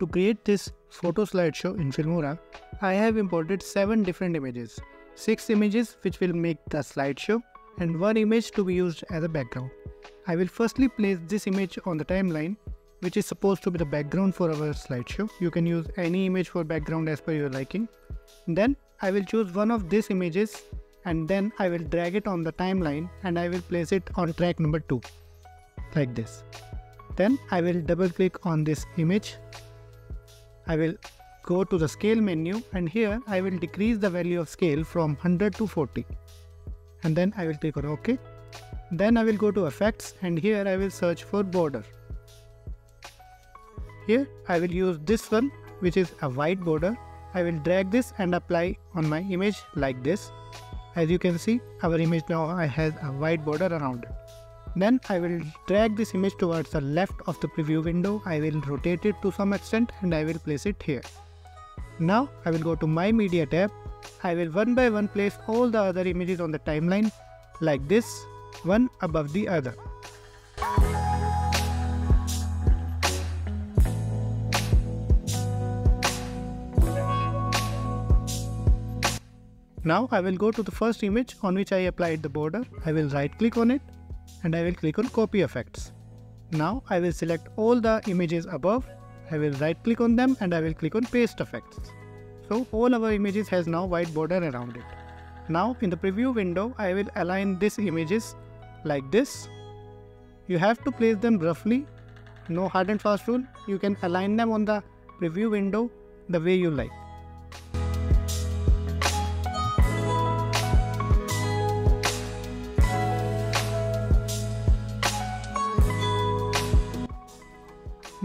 To create this photo slideshow in Filmora, I have imported 7 different images. 6 images which will make the slideshow and 1 image to be used as a background. I will firstly place this image on the timeline which is supposed to be the background for our slideshow. You can use any image for background as per your liking. Then I will choose one of these images and then I will drag it on the timeline and I will place it on track number 2 like this. Then I will double click on this image. I will go to the scale menu and here I will decrease the value of scale from 100 to 40 and then I will click on OK. Then I will go to effects and here I will search for border. Here I will use this one which is a white border. I will drag this and apply on my image like this. As you can see our image now has a white border around it. Then I will drag this image towards the left of the preview window. I will rotate it to some extent and I will place it here. Now I will go to my media tab. I will one by one place all the other images on the timeline like this, one above the other. Now I will go to the first image on which I applied the border. I will right click on it and I will click on copy effects. Now I will select all the images above. I will right click on them and I will click on paste effects. So all our images has now white border around it. Now in the preview window I will align these images like this. You have to place them roughly. No hard and fast rule. You can align them on the preview window the way you like.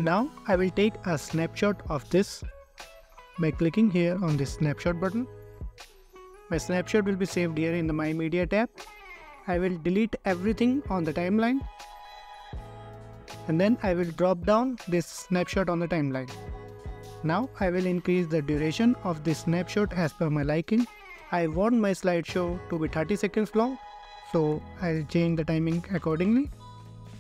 Now I will take a snapshot of this by clicking here on this snapshot button. My snapshot will be saved here in the My Media tab. I will delete everything on the timeline and then I will drop down this snapshot on the timeline. Now I will increase the duration of this snapshot as per my liking. I want my slideshow to be 30 seconds long so I'll change the timing accordingly.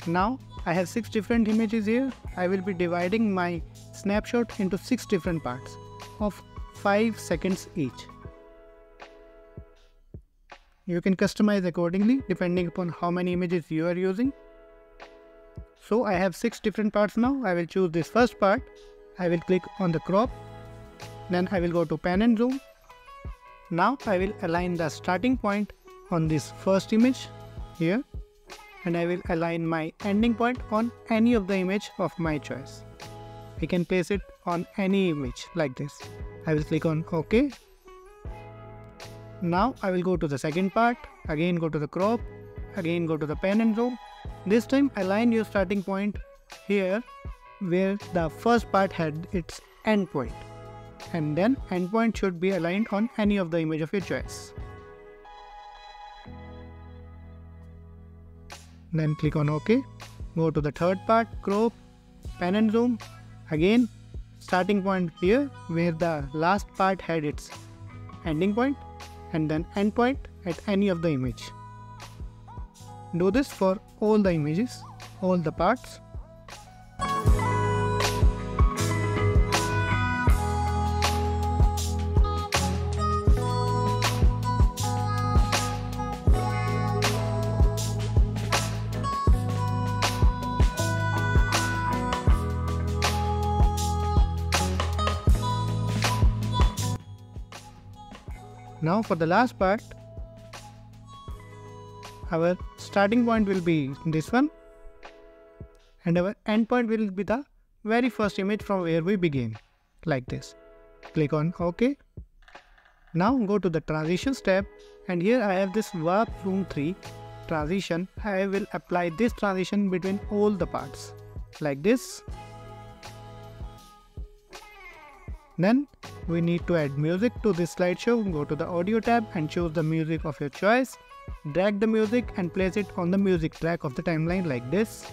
Now I have 6 different images here. I will be dividing my snapshot into 6 different parts of 5 seconds each. You can customize accordingly depending upon how many images you are using. So I have 6 different parts now. I will choose this first part. I will click on the crop. Then I will go to pan and zoom. Now I will align the starting point on this first image here and I will align my ending point on any of the image of my choice. I can place it on any image like this. I will click on OK. Now I will go to the second part, again go to the crop, again go to the pan and zoom. This time align your starting point here where the first part had its end point and then endpoint should be aligned on any of the image of your choice. Then click on OK. Go to the third part, crop, pan and zoom. Again, starting point here where the last part had its ending point and then end point at any of the image. Do this for all the images, all the parts. Now for the last part, our starting point will be this one and our end point will be the very first image from where we begin like this. Click on OK. Now go to the transitions tab and here I have this warp zoom 3 transition. I will apply this transition between all the parts like this Then we need to add music to this slideshow. Go to the audio tab and choose the music of your choice. Drag the music and place it on the music track of the timeline like this.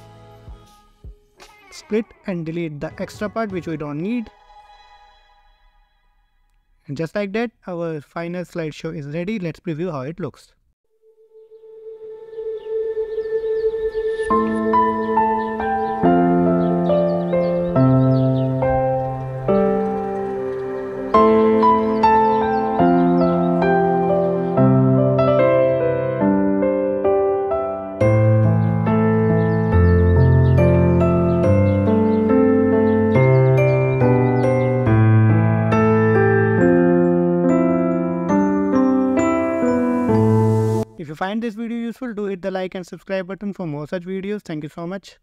Split and delete the extra part which we don't need. And just like that, our final slideshow is ready. Let's preview how it looks. If you find this video useful, do hit the like and subscribe button for more such videos. Thank you so much.